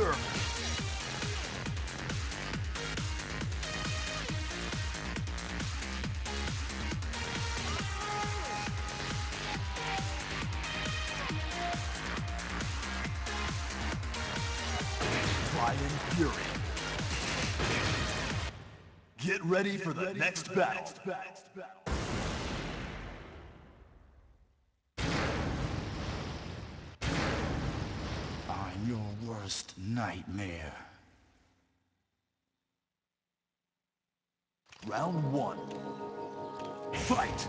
Bryan Fury. Get ready for the next battle. I'm your worst nightmare. Round one. Fight!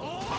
Ah!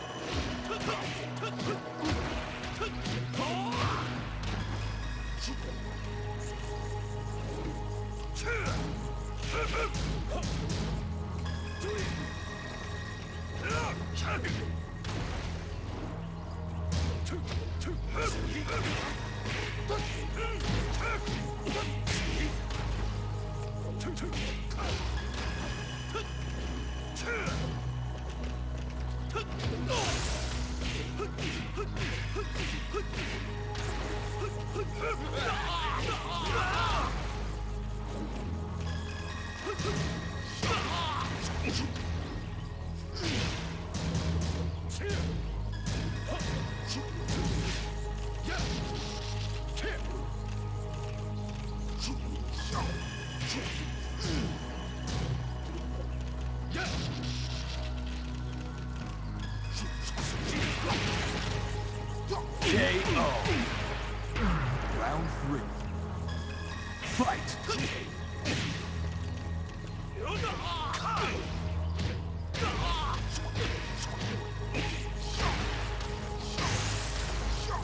KO. Round three. Fight!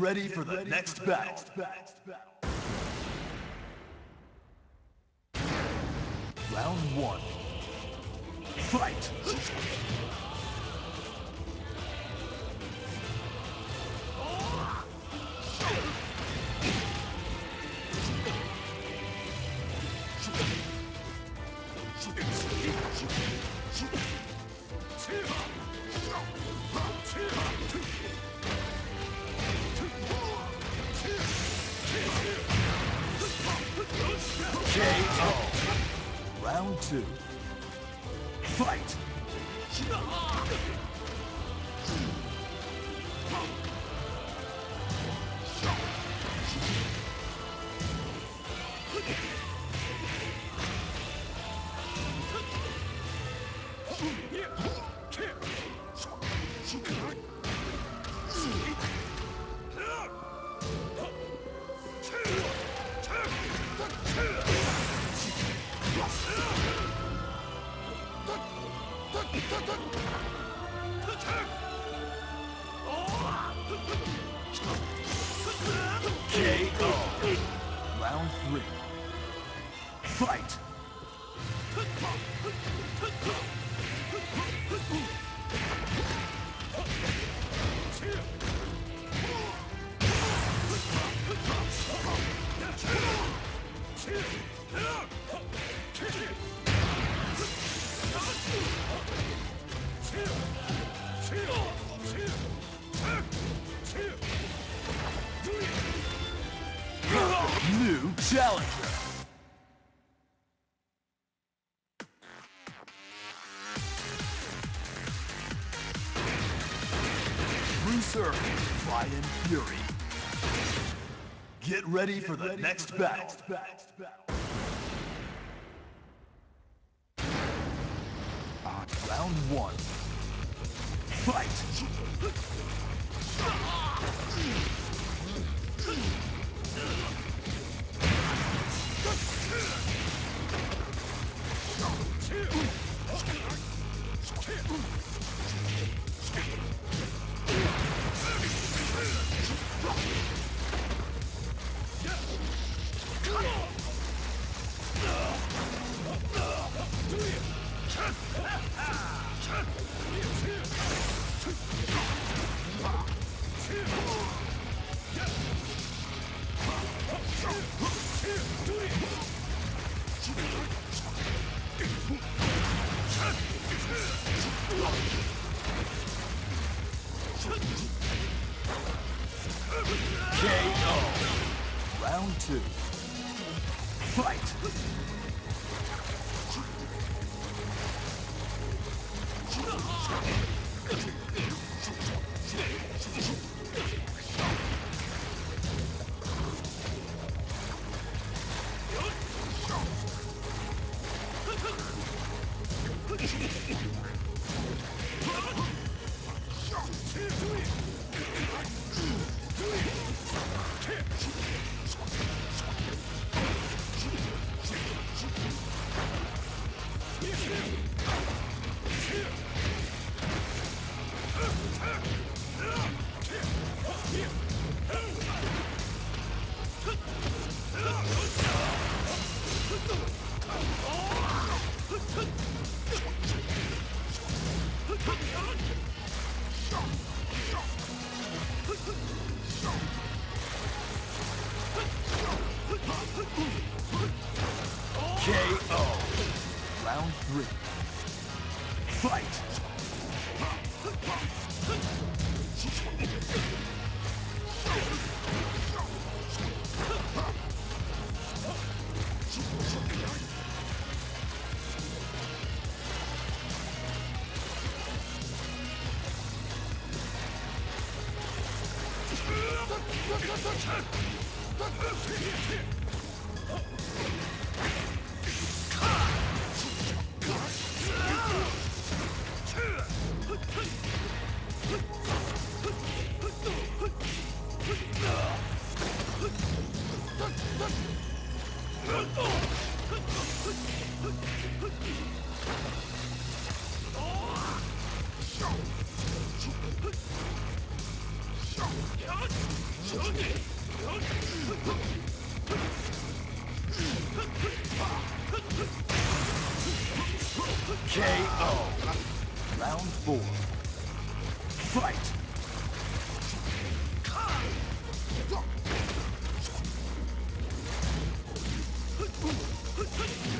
Ready for the next battle. Round one. Fight! Round two. Fight! New challenger. Earth, Fire Fury. Get ready for the next battle. Round one. はい!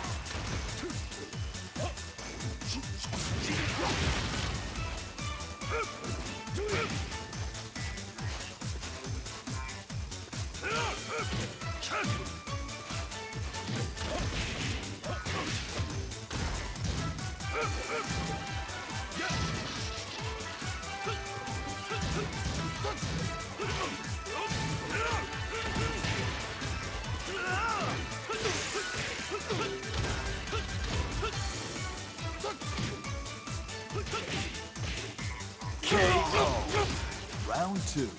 Huh? Round two.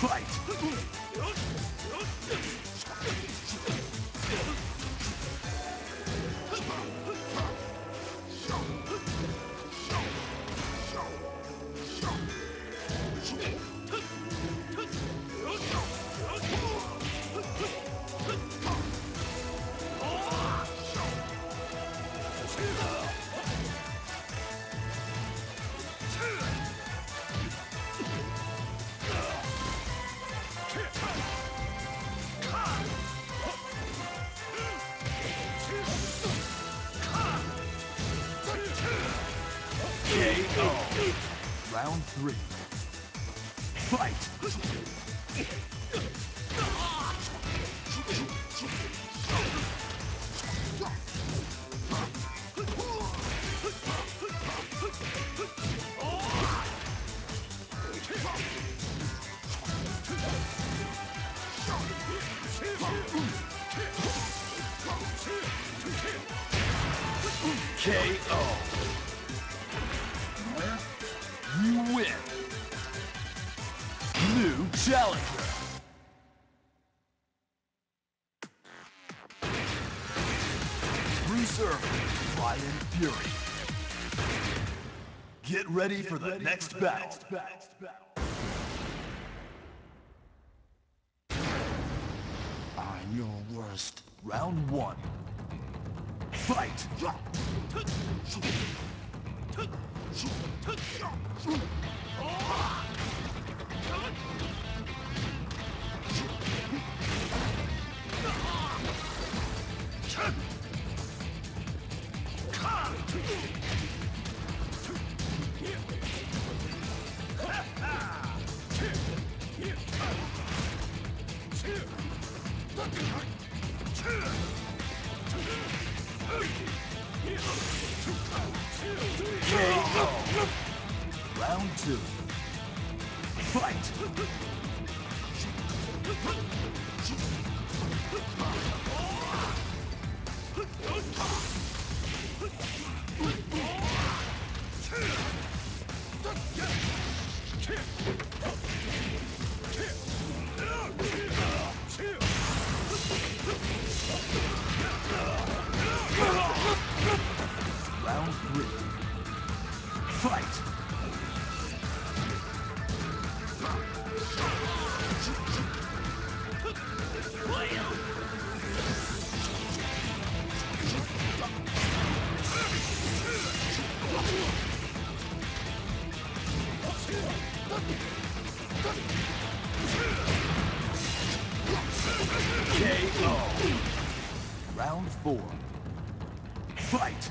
Fight. Round three. Fight. Ready for the next battle. I'm your worst. Round one. Fight. Round two. Fight. Four. Fight.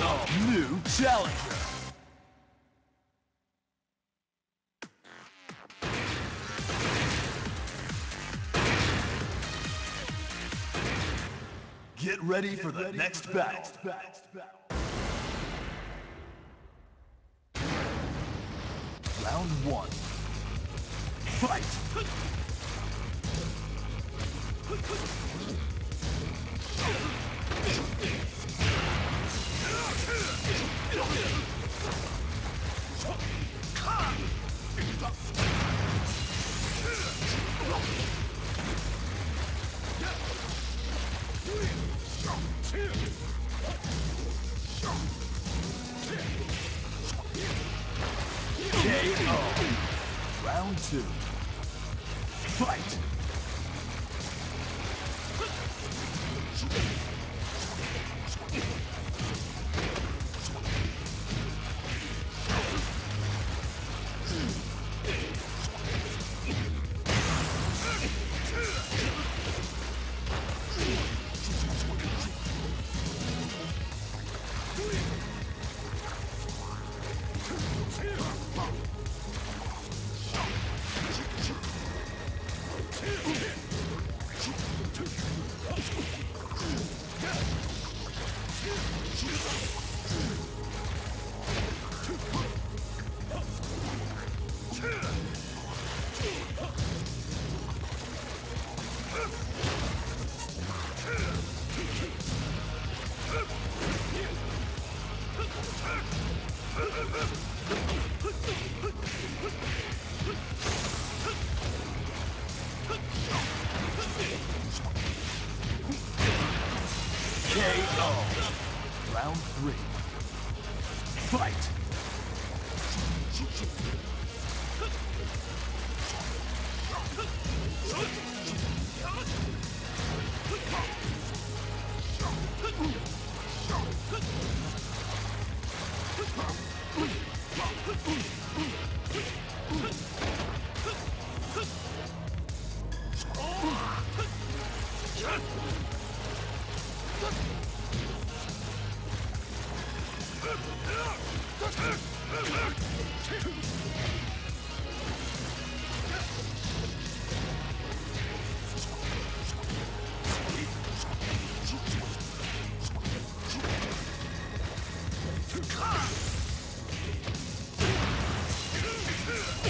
KO. New challenger. Get ready for the next battle. Round one. Fight!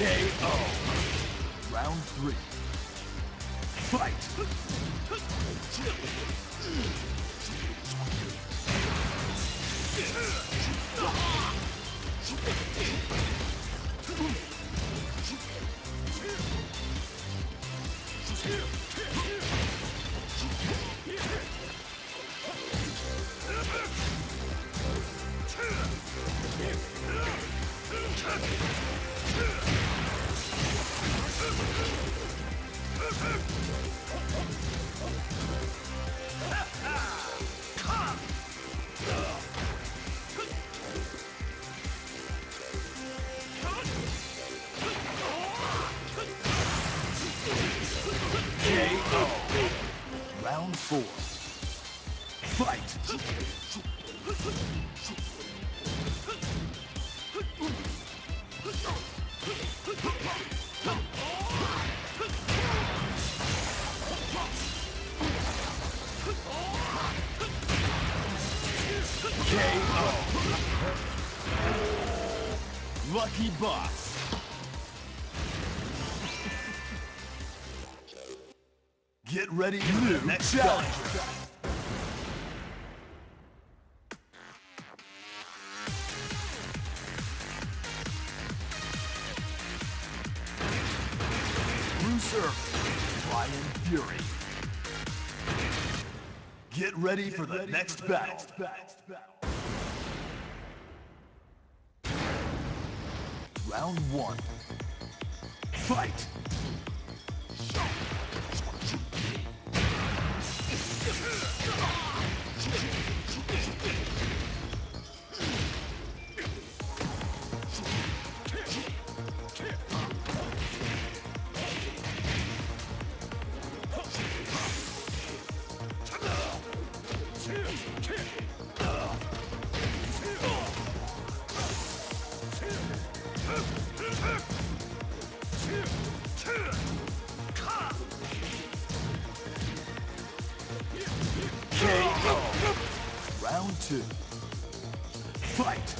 KO. Round three. Fight. Here. Fight! KO. Lucky Boss. Get ready for the next challenger. Irvin, Bryan Fury. Get ready for the next battle. Round one. Fight! Two. Fight!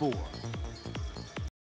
Four.